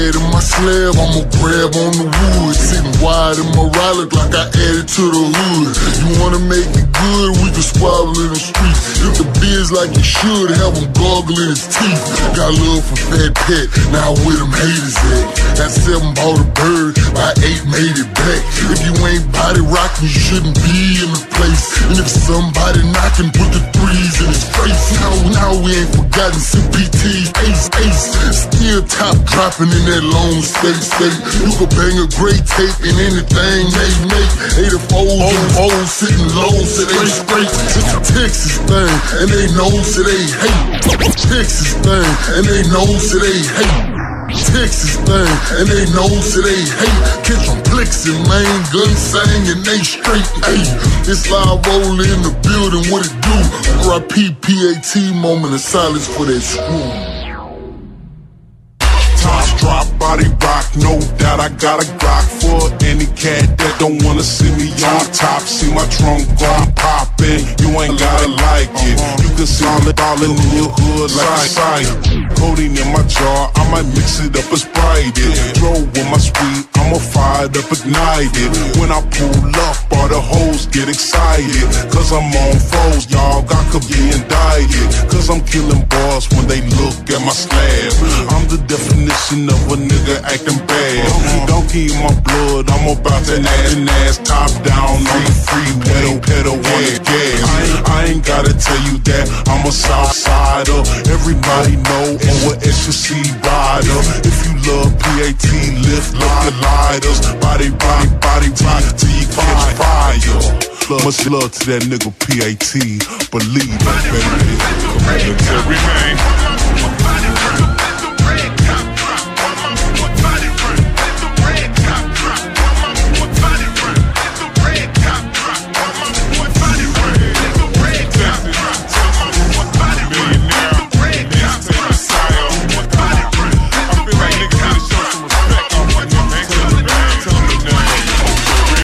head in my slab, I'ma grab on the wood. Sitting wide in my look like I added to the hood. You wanna make it good, we can squabble in the streets. If the beer's like it should, have him goggling his teeth. Got love for Fat Pat, now where them haters at? That seven bought a bird, by eight made it back. If you ain't body rocking, you shouldn't be in the place. And if somebody knocking, put the threes in his face. Now, now we ain't forgotten CPT, ace, ace. Still top dropping in that long state state. You could bang a great tape in anything they make. 84 old old sitting low, so they straight. It's a Texas thing, and they know so they hate. Texas thing, and they know so they hate. Texas thing, and they know so they hate. Catch flexing, man, gun sang, and they straight. Hey, it's live roll in the building, what it do? RIP PAT moment of silence for that screw. Tops drop, body rock, no doubt I got a Glock for any cat that don't wanna see me on top. See my trunk gon' poppin', you ain't gotta like it. You can see it ballin' in your hood like a sight. Codeine in my jar, I might mix it up and sprite it. Drove with my sweet, I'ma fire it up, ignite it. When I pull up, all the hoes get excited. Cause I'm on foes, y'all got could be indicted. Cause I'm killing boss when they look at my slab. I'm the definition of a nigga acting bad. Don't keep my blood, I'm about to ass and ass top down on the freeway. Pedal on the gas. I ain't, gotta tell you that I'm a south sider. Everybody know I'm a SUC rider. If you love PAT, lift up the lighters. Body, body, body, catch fire. Much love to that nigga PAT. Believe it, baby. Military man.